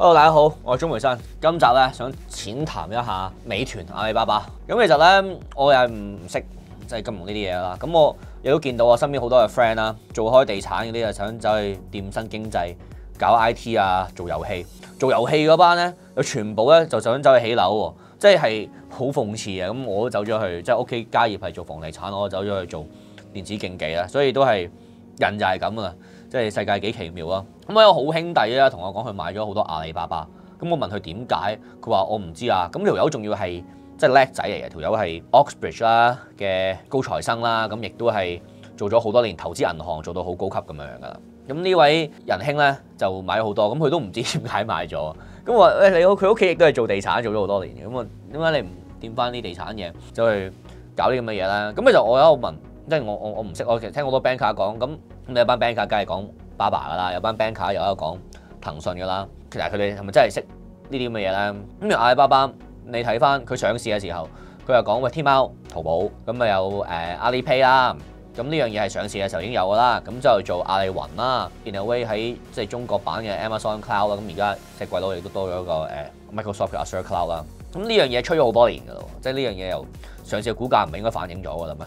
Hello，大家好，我係鍾培生。今集咧想淺談一下美團、阿里巴巴。咁其實咧，我又唔識即係金融呢啲嘢啦。咁我亦都見到我身邊好多嘅 friend 啦，做開地產嗰啲啊，想走去掂新經濟、搞 IT 啊、做遊戲。做遊戲嗰班咧，又全部咧就想走去起樓喎，即係好諷刺啊！咁我都走咗去，即係屋企家業係做房地產，我走咗去做電子競技啦。所以都係人就係咁啊！即係世界幾奇妙啊！咁我有好兄弟咧，同我講佢買咗好多阿里巴巴。咁我問佢點解，佢話我唔知啊。咁條友仲要係即係叻仔嚟嘅，條友係 Oxbridge 啦嘅高材生啦，咁亦都係做咗好多年投資銀行，做到好高級咁樣噶啦。咁呢位仁兄咧就買咗好多，咁佢都唔知點解買咗。咁我話你好，佢屋企亦都係做地產，做咗好多年嘅。咁啊點解你唔掂翻啲地產嘢，走去搞啲咁嘅嘢咧？咁其實我喺度問，即係我我我唔識，我其實聽好多 banker 講咁。咁有班 banker 梗係講巴爸噶啦，有班 banker 又喺度講騰訊噶啦。其實佢哋係咪真係識呢啲咁嘅嘢咧？咁阿里巴巴，你睇翻佢上市嘅時候，佢又講喂天貓、淘寶，咁啊有誒阿里 Pay 啦。咁呢樣嘢係上市嘅時候已經有噶啦。咁之後做阿里雲啦，Anyway 喺即係中國版嘅 Amazon Cloud 啦。咁而家隻鬼佬亦都多咗一個誒 Microsoft 嘅 Azure Cloud 啦。咁呢樣嘢吹咗好多年噶咯，即係呢樣嘢由上市嘅股價唔係應該反映咗噶啦咩？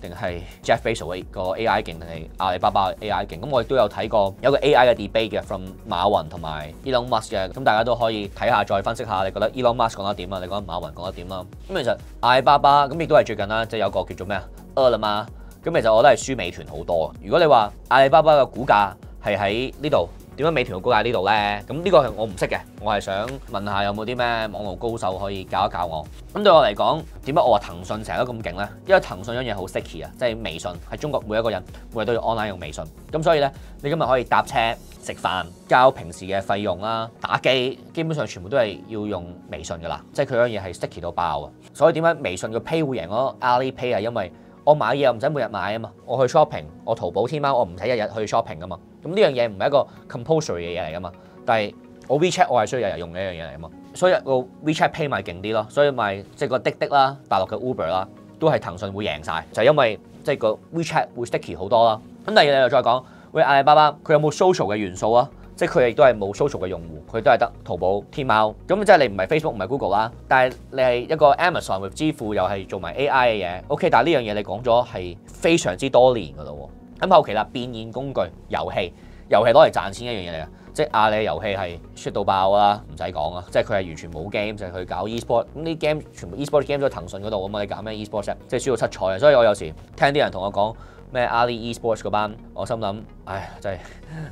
定係 Jeff Bezos 個 AI 勁，定係阿里巴巴 AI 勁？咁我亦都有睇過有個 AI 嘅 debate 嘅，from 馬雲同埋 Elon Musk 嘅。咁大家都可以睇下，再分析下，你覺得 Elon Musk 講得點啊？你覺得馬雲講得點啦？咁其實阿里巴巴咁亦都係最近啦，即係有個叫做咩啊 Ele.me。咁其實我都係輸美團好多。如果你話阿里巴巴嘅股價係喺呢度。點解美團嘅股價呢度咧？咁呢個係我唔識嘅，我係想問下有冇啲咩網絡高手可以教一教我。咁對我嚟講，點解我話騰訊成日都咁勁咧？因為騰訊樣嘢好 sticky 啊，即係微信係中國每一個人每日都要 online 用微信。咁所以咧，你今日可以搭車、食飯、交平時嘅費用啦、打機，基本上全部都係要用微信噶啦。即係佢樣嘢係 sticky 到爆啊！所以點解微信嘅 pay 會贏咗阿里 pay 啊？因為我買嘢我唔使每日買啊嘛，我去 shopping，我淘寶天貓我唔使日日去 shopping 噶嘛。咁呢樣嘢唔係一個 compulsory 嘅嘢嚟噶嘛，但係我 WeChat 我係需要日日用嘅一樣嘢嚟啊嘛，所以個 WeChat Pay 咪勁啲咯，所以咪即係個滴滴啦、大陸嘅 Uber 啦，都係騰訊會贏晒，就係因為即係個 WeChat 會 sticky 好多啦。咁第二你又再講，喂阿里巴巴佢有冇 social 嘅元素啊？即係佢亦都係冇 social 嘅用戶，佢都係得淘寶、天貓。咁即係你唔係 Facebook 唔係 Google 啦，但係你係一個 Amazon 支付又係做埋 AI 嘅嘢。OK，但係呢樣嘢你講咗係非常之多年噶咯。咁後期啦，變現工具、遊戲、遊戲攞嚟賺錢一樣嘢嚟嘅，即係阿里遊戲係輸到爆啦，唔使講啊！即係佢係完全冇 game，就係佢搞 e-sport。咁啲 game 全部 e-sport game 都喺騰訊嗰度啊嘛，你搞咩 e-sport 啫？即係輸到七彩啊！所以我有時聽啲人同我講咩阿里 e-sports 嗰班，我心諗，唉，真係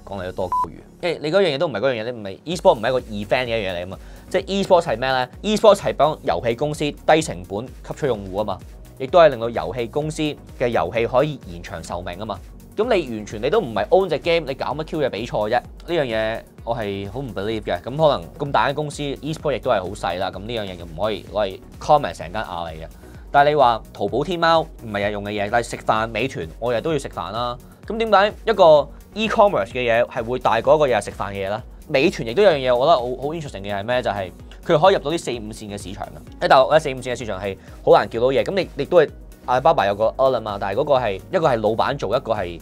講嚟都多餘。因為你嗰樣嘢都唔係嗰樣嘢，你唔係 e-sport 唔係一個 event 嘅一樣嘢嚟啊嘛。即係 e-sport 係咩咧？e-sport 係幫遊戲公司低成本吸取用戶啊嘛，亦都係令到遊戲公司嘅遊戲可以延長壽命啊嘛。咁你完全你都唔係 own 隻 game，你搞乜 Q 嘅比賽啫？呢樣嘢我係好唔 believe 嘅。咁可能咁大間公司 e-sport 亦都係好細啦。咁呢樣嘢又唔可以攞嚟 comment 成間阿里嘅。但係你話淘寶天貓唔係日用嘅嘢，但係食飯美團我日都要食飯啦。咁點解一個 e-commerce 嘅嘢係會大過一個日日食飯嘅嘢咧？美團亦都有樣嘢，我覺得好好 interesting 嘅係咩？就係佢可以入到啲四五線嘅市場嘅。喺大陸咧，四五線嘅市場係好難叫到嘢。咁你亦都係。阿里巴巴有個 Ele 嘛，但係嗰個係一個係老闆做，一個係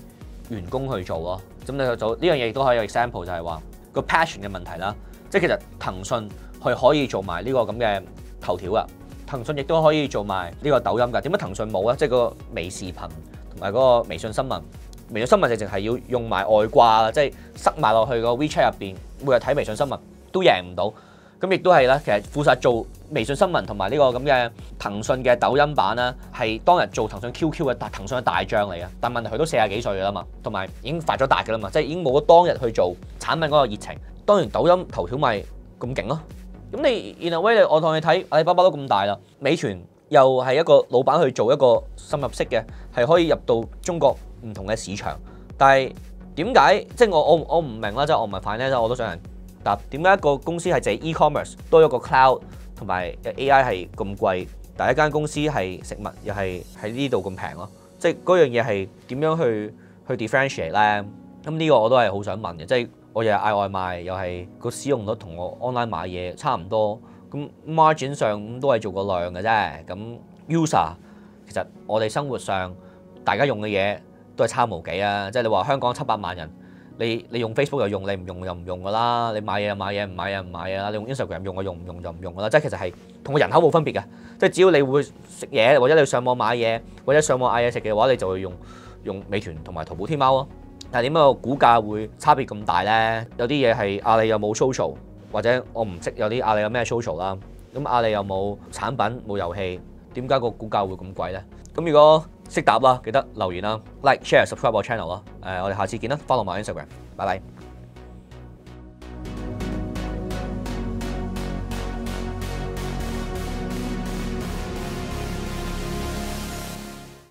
員工去做咯。咁你去做呢樣嘢亦都可以有 example，就係話個 passion 嘅問題啦。即係其實騰訊係可以做埋呢個咁嘅頭條噶，騰訊亦都可以做埋呢個抖音噶。點解騰訊冇啊？即係個微視頻同埋嗰個微信新聞，微信新聞直情係要用埋外掛，即係塞埋落去個 WeChat 入邊，每日睇微信新聞都贏唔到。咁亦都係啦，其實負責做微信新聞同埋呢個咁嘅騰訊嘅抖音版啦，係當日做騰訊 QQ 嘅大騰訊嘅大將嚟嘅。但問題佢都四十幾歲啦嘛，同埋已經發咗達嘅啦嘛，即係已經冇咗當日去做產品嗰個熱情。當然抖音頭條咪咁勁咯。咁你然後威，我同你睇阿里巴巴都咁大啦，美團又係一個老闆去做一個深入式嘅，係可以入到中國唔同嘅市場。但係點解即係我我我唔明啦，即係我唔係 f i n a n c 我都想人。但點解一個公司係淨係 e-commerce 多咗個 cloud 同埋 AI 係咁貴，但一間公司係食物又係喺呢度咁平咯？即係嗰樣嘢係點樣去去 differentiate 咧？咁呢個我都係好想問嘅，即係我日日嗌外賣，又係個使用率同我 online 買嘢差唔多，咁 margin 上都係做個量嘅啫。咁 user 其實我哋生活上大家用嘅嘢都係差無幾啊！即係你話香港七百萬人。你你用 Facebook 又用，你唔用又唔用噶啦。你買嘢買嘢，唔買嘢唔買嘢啦。你用 Instagram 用，我用唔用就唔用噶啦。即係其實係同個人口冇分別嘅。即係只要你會食嘢，或者你上網買嘢，或者上網嗌嘢食嘅話，你就會用用美團同埋淘寶、天貓咯。但係點解個股價會差別咁大呢？有啲嘢係阿里又冇 social，或者我唔識有啲阿里有咩 social 啦。咁阿里又冇產品冇遊戲，點解個股價會咁貴呢？咁如果識答啦，記得留言啦，like、share、subscribe 我 channel 咯。誒，我哋下次見啦，follow 埋 Instagram，拜拜。